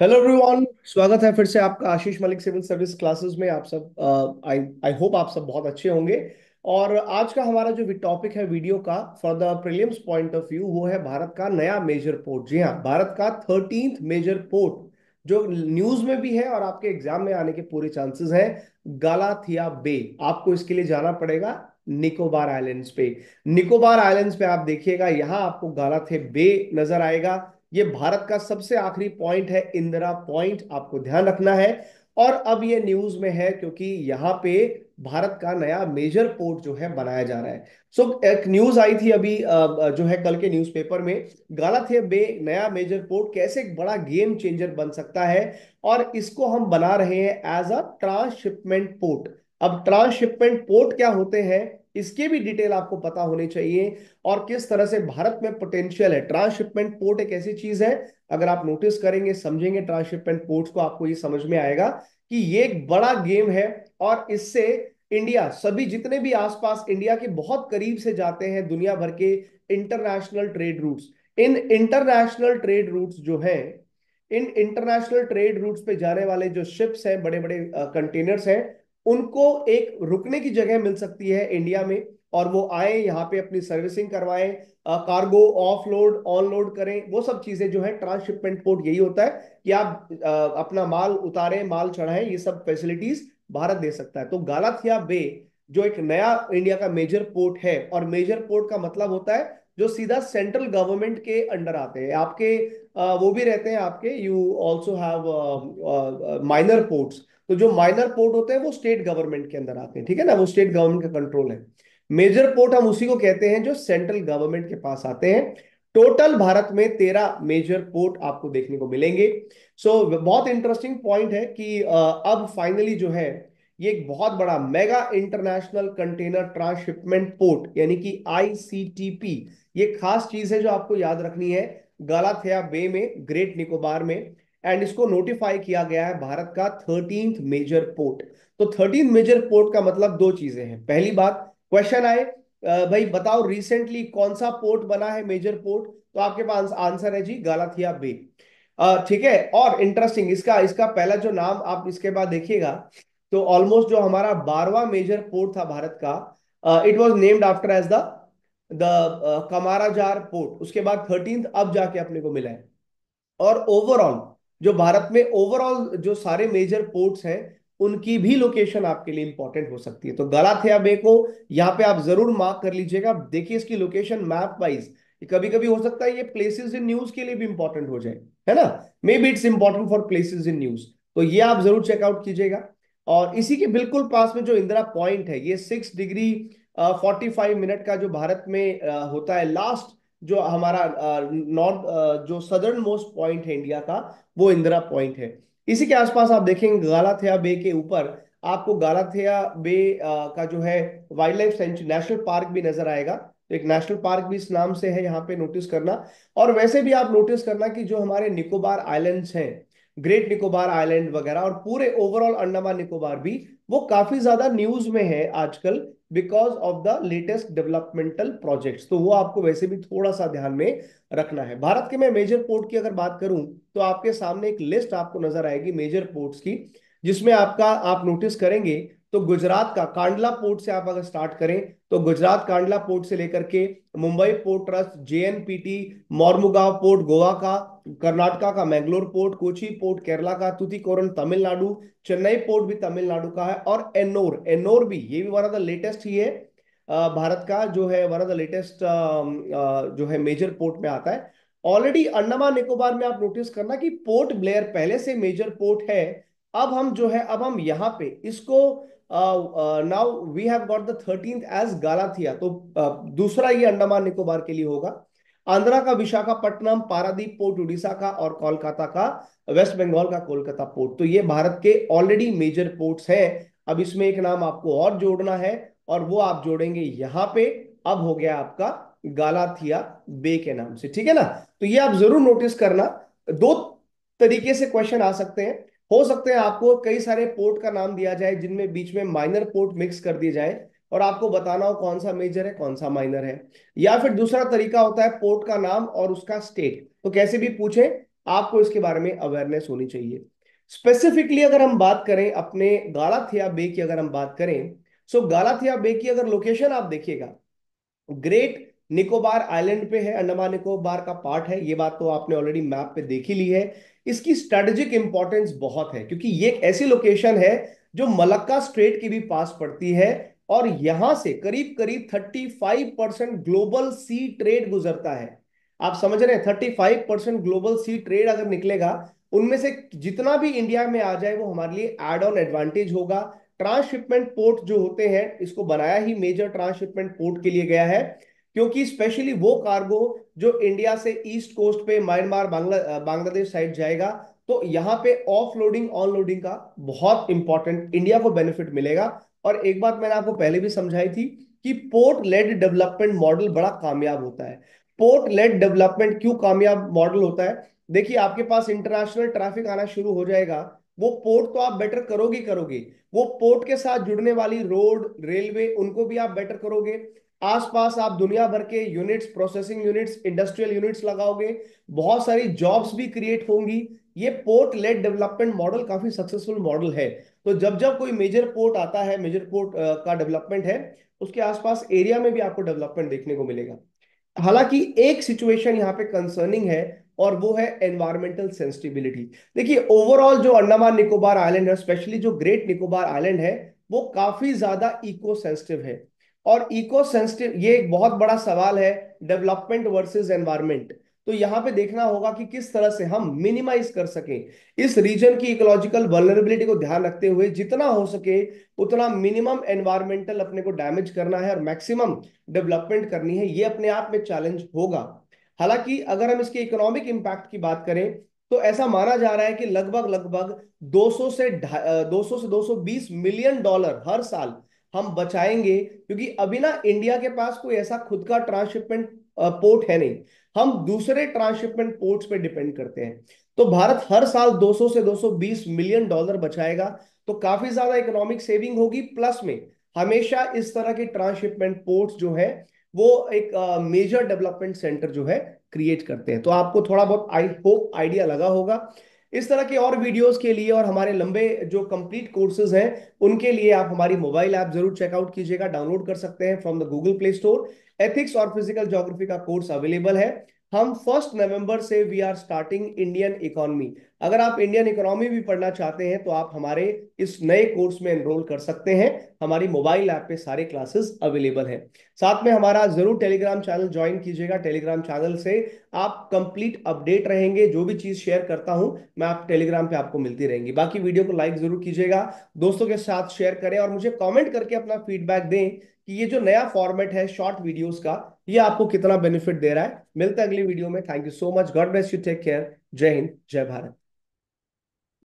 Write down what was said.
Hello everyone स्वागत है फिर से आपका Ashish Malik civil service classes में। आप सब आई आई होप आप सब बहुत अच्छे होंगे। और आज का हमारा जो टॉपिक है वीडियो का for the prelims point of view वो है भारत का नया मेजर पोर्ट जी हाँ भारत का थर्टींथ मेजर पोर्ट जो न्यूज़ में भी है और आपके एग्ज़ाम में आने के पूरे चांसेस हैं गालाथिया बे आपको इसके लिए जाना पड़ेगा निकोबार आइलैंड्स पे। निकोबार आइलैंड्स पे आप देखिएगा, यहाँ आपको गालाथे बे नज़र आएगा। ये भारत का सबसे आखिरी पॉइंट है इंदिरा पॉइंट आपको ध्यान रखना है। और अब ये न्यूज़ में है क्योंकि यहाँ पे भारत का नया मेजर पोर्ट जो है बनाया जा रहा है। सो so, एक न्यूज़ आई थी अभी जो है कल के न्यूज़पेपर में गालाथे बे नया मेजर पोर्ट कैसे एक बड़ा गेम चेंजर बन सकता है? और इसको हम बना रहे हैं एज अ ट्रांसशिपमेंट पोर्ट अब ट्रांसशिपमेंट पोर्ट क्या होते हैं? इसके भी डिटेल आपको पता होने चाहिए और किस तरह से भारत में पोटेंशियल है। ट्रांसशिपमेंट पोर्ट एक ऐसी चीज़ है, अगर आप नोटिस करेंगे, समझेंगे ट्रांसशिपमेंट पोर्ट को, आपको ये समझ में आएगा कि ये एक बड़ा गेम है और इससे इंडिया सभी जितने भी आसपास इंडिया के बहुत करीब से जाते हैं दुनिया भर के इंटरनेशनल ट्रेड रूट्स इन इंटरनेशनल ट्रेड रूट्स जो है, इन इंटरनेशनल ट्रेड रूट्स पे जाने वाले जो शिप्स हैं बड़े बड़े कंटेनर्स हैं उनको एक रुकने की जगह मिल सकती है इंडिया में और वो आए यहाँ पे अपनी सर्विसिंग करवाएँ cargo off load on load करें वो सब चीज़ें जो है ट्रांसशिपमेंट पोर्ट यही होता है कि आप आ, अपना माल उतारें माल चढ़ाएँ ये सब फैसिलिटीज़ भारत दे सकता है। तो गालाथिया बे जो एक नया इंडिया का मेजर पोर्ट है और मेजर पोर्ट का मतलब होता है जो सीधा सेंट्रल गवर्नमेंट के अंडर आते हैं। आपके वो भी रहते हैं आपके you also have minor ports तो जो माइनर पोर्ट होते हैं वो स्टेट गवर्नमेंट के अंदर आते हैं ठीक है ना? वो स्टेट गवर्नमेंट का कंट्रोल है। मेजर पोर्ट हम उसी को कहते हैं जो सेंट्रल गवर्नमेंट के पास आते हैं। टोटल भारत में तेरह मेजर पोर्ट आपको देखने को मिलेंगे। सो so, बहुत इंटरेस्टिंग पॉइंट है कि अब फाइनली जो है ये एक बहुत बड़ा mega international container transshipment port यानी कि आईसीटीपी ये खास चीज़ है जो आपको याद रखनी है। गालाथया बे में, ग्रेट निकोबार में एंड इसको नोटिफाई किया गया है भारत का थर्टींथ मेजर पोर्ट तो थर्टीन मेजर पोर्ट का मतलब दो चीज़ें हैं। पहली बात क्वेश्चन आए भाई बताओ रिसेंटली कौन सा पोर्ट बना है मेजर पोर्ट तो आपके पास आंसर है जी गालाथिया बे। ठीक है, और इंटरेस्टिंग इसका इसका पहला जो नाम आप इसके बाद देखिएगा तो ऑलमोस्ट जो हमारा बारवा मेजर पोर्ट था भारत का it was named after as the the Kamarajar port, उसके बाद थर्टींथ अब जाके अपने को मिला है। और ओवरऑल जो भारत में ओवरऑल जो सारे मेजर पोर्ट्स हैं, उनकी भी लोकेशन आपके लिए इंपॉर्टेंट हो सकती है। तो गलाथिया बे को यहाँ पे आप ज़रूर मार्क कर लीजिएगा। देखिए इसकी लोकेशन मैप वाइज कभी कभी हो सकता है ये प्लेसेस इन न्यूज़ के लिए भी इंपॉर्टेंट हो जाए, है ना? Maybe it's important for places in news तो ये आप ज़रूर चेकआउट कीजिएगा। और इसी के बिल्कुल पास में जो इंदिरा पॉइंट है, ये six degree forty five minute का जो भारत में होता है लास्ट जो हमारा नॉर्थ जो सदर्न मोस्ट पॉइंट है इंडिया का, वो इंदिरा पॉइंट है। इसी के आसपास आप देखेंगे गालाथिया बे के ऊपर, आपको गालाथिया बे का जो है wildlife sanctuary national park भी नज़र आएगा। तो एक नेशनल पार्क भी इस नाम से है, यहाँ पे नोटिस करना। और वैसे भी आप नोटिस करना कि जो हमारे निकोबार आइलैंड्स हैं ग्रेट निकोबार आइलैंड वगैरह, और पूरे ओवरऑल अंडमान निकोबार भी, वो काफ़ी ज़्यादा न्यूज़ में है आजकल। Because of the latest developmental project तो वो आपको वैसे भी थोड़ा सा ध्यान में रखना है। भारत के मैं मेजर पोर्ट की अगर बात करूँ तो आपके सामने एक लिस्ट आपको नज़र आएगी मेजर पोर्ट्स की, जिसमें आपका, आप नोटिस करेंगे तो गुजरात का कांडला पोर्ट से आप अगर स्टार्ट करें तो गुजरात कांडला पोर्ट से लेकर के Mumbai port trust, JNPT, Mormugao port, Goa का, कर्नाटका का, मैंगलोर पोर्ट, कोची पोर्ट, केरला का, तुतिकोरन, तमिलनाडु, चेन्नई पोर्ट भी तमिलनाडु का है और एनोर एनोर भी, ये भी वन ऑफ़ द लेटेस्ट ही है। भारत का जो है वन ऑफ़ द लेटेस्ट जो है मेजर पोर्ट में आता है। ऑलरेडी अंडमान निकोबार में आप नोटिस करना कि पोर्ट ब्लेयर पहले से मेजर पोर्ट है। अब हम जो है, अब हम यहाँ पे इसको now we have got the thirteenth as Galathea तो uh, दूसरा ये अंडमान निकोबार के लिए होगा। आंध्रा का विशाखापट्टनम पारादीप पोर्ट उड़ीसा का और कोलकाता का वेस्ट बंगाल का कोलकाता पोर्ट। तो ये भारत के ऑलरेडी मेजर पोर्ट्स हैं। अब इसमें एक नाम आपको और जोड़ना है और वो आप जोड़ेंगे यहाँ पे। अब हो गया आपका गालाथिया बे के नाम से। ठीक है ना? तो ये आप ज़रूर नोटिस करना। दो तरीके से क्वेश्चन आ सकते हैं। हो सकते हैं आपको कई सारे पोर्ट का नाम दिया जाए जिनमें बीच में माइनर पोर्ट मिक्स कर दिए जाए और आपको बताना हो कौन सा मेजर है, कौन सा माइनर है। या फिर दूसरा तरीका होता है पोर्ट का नाम और उसका स्टेट तो कैसे भी पूछे, आपको इसके बारे में अवेयरनेस होनी चाहिए। स्पेसिफिकली अगर हम बात करें अपने गालाथिया बे की अगर हम बात करें सो गालाथिया बे की अगर लोकेशन आप देखिएगा ग्रेट निकोबार आइलैंड पे है, अंडमान निकोबार का पार्ट है, ये बात तो आपने ऑलरेडी मैप पे देख ली है। इसकी स्ट्रेटेजिक इंपॉर्टेंस बहुत है, क्योंकि ये एक ऐसी लोकेशन है जो मलक्का स्ट्रेट के भी पास पड़ती है और यहाँ से करीब करीब 35 परसेंट ग्लोबल सी ट्रेड गुजरता है। आप समझ रहे हैं 35 परसेंट ग्लोबल सी ट्रेड अगर निकलेगा, उनमें से जितना भी इंडिया में आ जाए, वो हमारे लिए एड ऑन एडवांटेज होगा। ट्रांसशिपमेंट पोर्ट जो होते हैं, इसको बनाया ही मेजर ट्रांसशिपमेंट पोर्ट के लिए गया है। क्योंकि स्पेशली वो कार्गो जो इंडिया से ईस्ट कोस्ट पे म्यांमार बांग्ला बांग्लादेश साइड जाएगा तो यहाँ pay off loading on loading का बहुत इंपॉर्टेंट इंडिया को बेनिफिट मिलेगा। और एक बात मैंने आपको पहले भी समझाई थी कि पोर्ट लेड डेवलपमेंट मॉडल बड़ा कामयाब होता है। पोर्ट लेड डेवलपमेंट क्यों कामयाब मॉडल होता है? देखिए, आपके पास इंटरनेशनल ट्रैफ़िक आना शुरू हो जाएगा, वो पोर्ट तो आप बेटर करोगे करोगे। वो पोर्ट के साथ जुड़ने वाली रोड रेलवे उनको भी आप बेटर करोगे। आसपास आप दुनिया भर के units processing units industrial units लगाओगे, बहुत सारी जॉब्स भी क्रिएट होंगी। ये पोर्ट लेड डेवलपमेंट मॉडल काफ़ी सक्सेसफुल मॉडल है। तो जब जब कोई मेजर पोर्ट आता है मेजर पोर्ट का डेवलपमेंट है, उसके आसपास एरिया में भी आपको डेवलपमेंट देखने को मिलेगा। हालाँकि एक सिचुएशन यहाँ पे कंसर्निंग है, और वो है एनवायरमेंटल सेंसिटिविटी देखिए ओवरऑल जो अंडमान निकोबार आइलैंड है स्पेशली जो ग्रेट निकोबार आइलैंड है, वो काफ़ी ज़्यादा इको सेंसिटिव है। और इको सेंसिटिव ये एक बहुत बड़ा सवाल है डेवलपमेंट वर्सेस एनवायरमेंट तो यहाँ पे देखना होगा कि किस तरह से हम मिनिमाइज कर सकें। इस रीजन की इकोलॉजिकल वर्नरेबिलिटी को ध्यान रखते हुए जितना हो सके, उतना मिनिमम एनवायरमेंटल अपने को डैमेज करना है और मैक्सिमम डेवलपमेंट करनी है। ये अपने आप में चैलेंज होगा। हालाँकि अगर हम इसके इकोनॉमिक इंपैक्ट की बात करें तो ऐसा माना जा रहा है कि लगभग लगभग 200 से 200 से 220 मिलियन डॉलर हर साल हम बचाएँगे, क्योंकि अभी ना इंडिया के पास कोई ऐसा खुद का ट्रांसशिपमेंट पोर्ट है नहीं। हम दूसरे ट्रांसशिपमेंट पोर्ट्स पे डिपेंड करते हैं। तो भारत हर साल 200 से 220 मिलियन डॉलर बचाएगा तो काफ़ी ज़्यादा इकोनॉमिक सेविंग होगी। प्लस में हमेशा इस तरह के ट्रांसशिपमेंट पोर्ट्स जो है, वो एक मेजर डेवलपमेंट सेंटर जो है क्रिएट करते हैं। तो आपको थोड़ा बहुत आई होप आइडिया लगा होगा। इस तरह के और वीडियोस के लिए और हमारे लंबे जो कंप्लीट कोर्सेज हैं, उनके लिए आप हमारी मोबाइल ऐप ज़रूर चेकआउट कीजिएगा। डाउनलोड कर सकते हैं from the Google Play Store ethics और फ़िज़िकल ज्योग्राफी का कोर्स अवेलेबल है। हम फ़र्स्ट नवंबर से we are starting Indian economy अगर आप इंडियन इकोनॉमी भी पढ़ना चाहते हैं तो आप हमारे इस नए कोर्स में एनरोल कर सकते हैं। हमारी मोबाइल ऐप पे सारे क्लासेस अवेलेबल हैं। साथ में हमारा ज़रूर टेलीग्राम चैनल ज्वाइन कीजिएगा। टेलीग्राम चैनल से आप कंप्लीट अपडेट रहेंगे। जो भी चीज़ शेयर करता हूँ, मैं आप टेलीग्राम पे आपको मिलती रहेंगी। बाकी वीडियो को लाइक ज़रूर कीजिएगा। दोस्तों के साथ शेयर करें और मुझे कॉमेंट करके अपना फीडबैक दें कि ये जो नया फॉर्मेट है शॉर्ट वीडियोस का, ये आपको कितना बेनिफिट दे रहा है। मिलते हैं अगली वीडियो में। Thank you so much God bless you take care जय हिंद। जय भारत।